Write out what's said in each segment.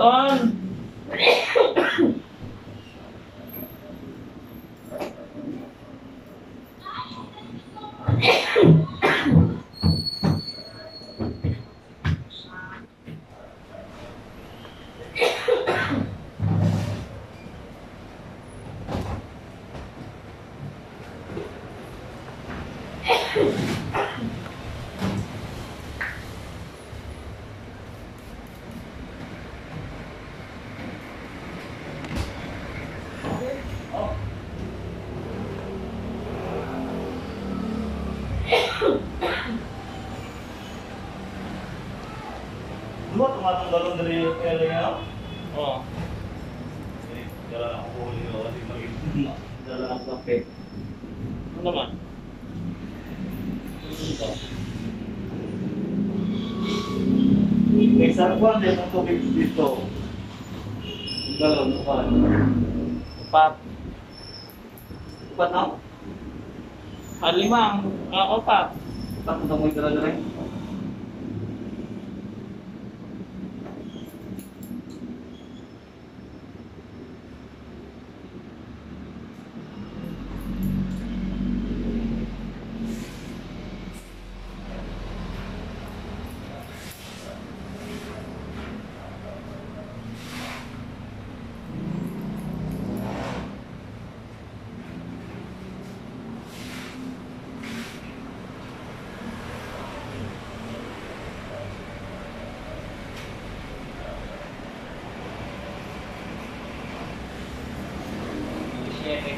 Done. galon dari area oh jalan aku Jalan lewat di jalan aku pakai mana man May sarpuan din ang tubig dito. jalan upat. Upat. Upat na? Ah, jalan.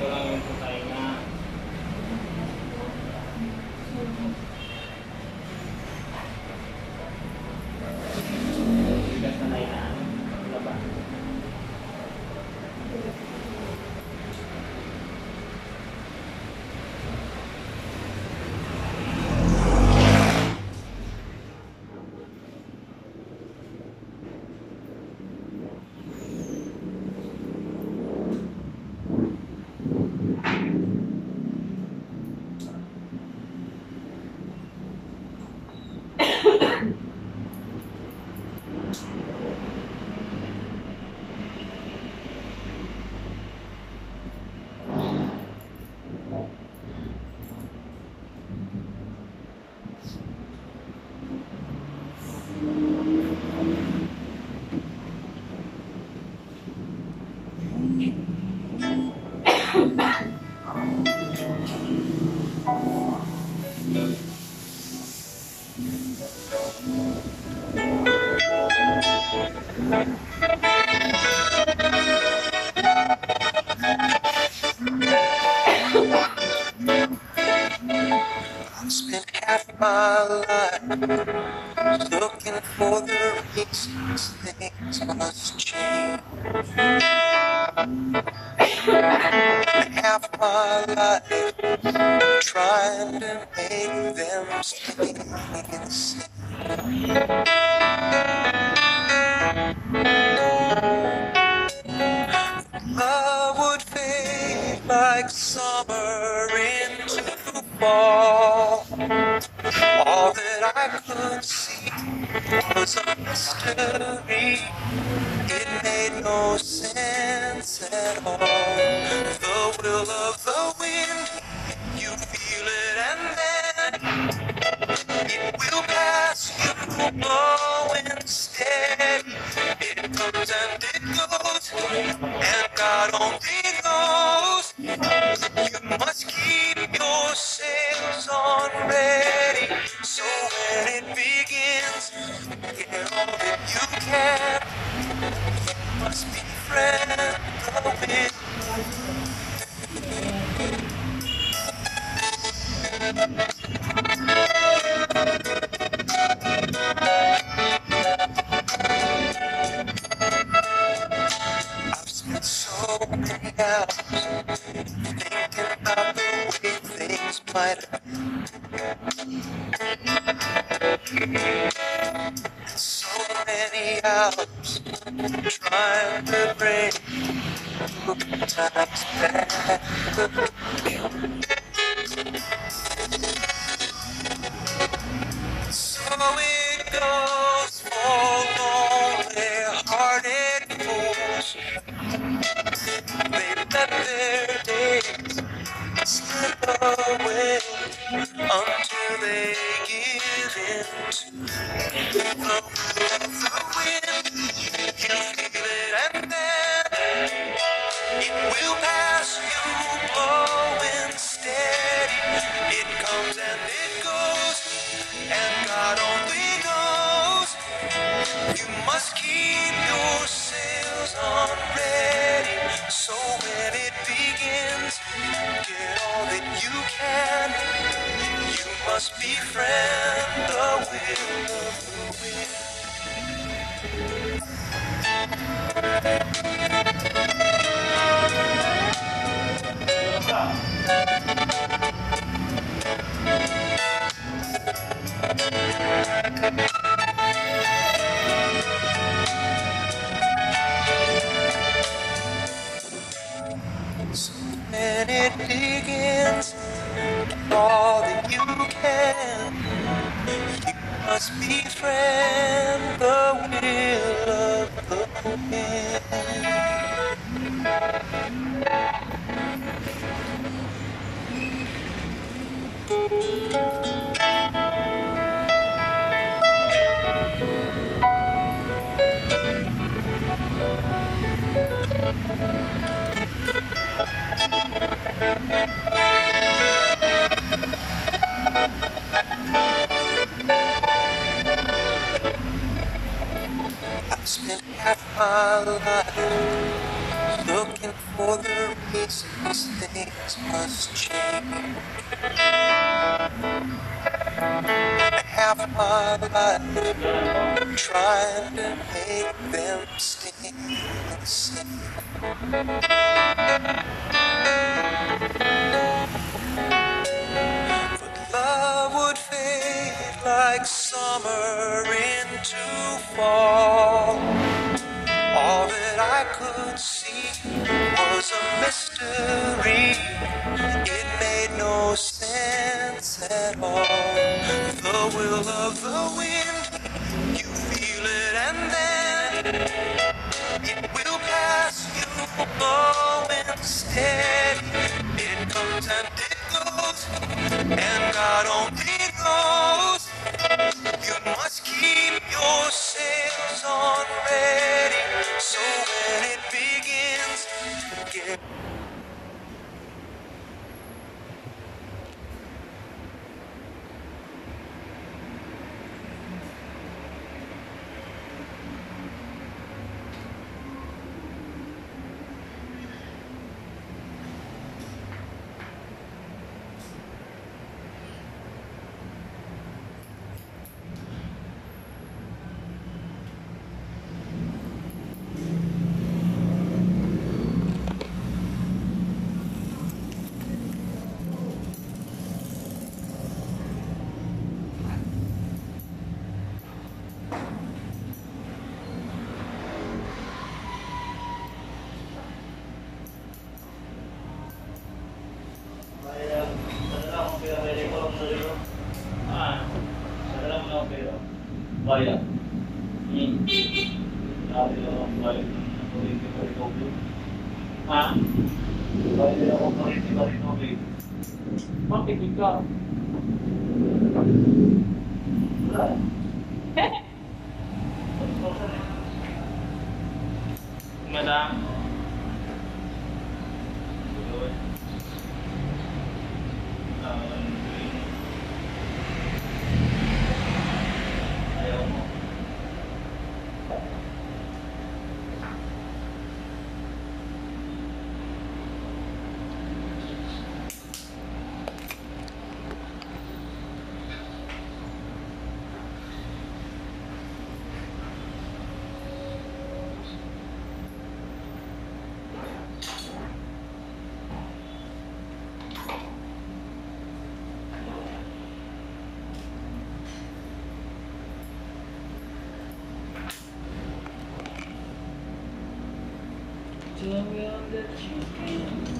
Nga. Bigas I've spent half my life looking for the reasons things must change. Half my life trying to make them stay the same. Love would fade like summer into fall. All that I could see was a mystery. It made no sense at all. The will of the wind, you feel it and then it will pass you blowing and God many hours thinking about the way things might have. So many hours trying to bring back. So it goes for lonely hearted Meron We'll pass you blowing steady. It comes and it goes, and God only knows. You must keep your sails on ready. So when it begins, get all that you can. You must befriend the will of the wind. Begins, all that you can, you must befriend the will of the wind. I've Half my life trying to make them the same. But love would fade like summer into fall. All that I could see was a mystery. Of the wind, you feel it and then it will pass you going steady. It comes and it goes, and God only knows. You must Tell me all that you can.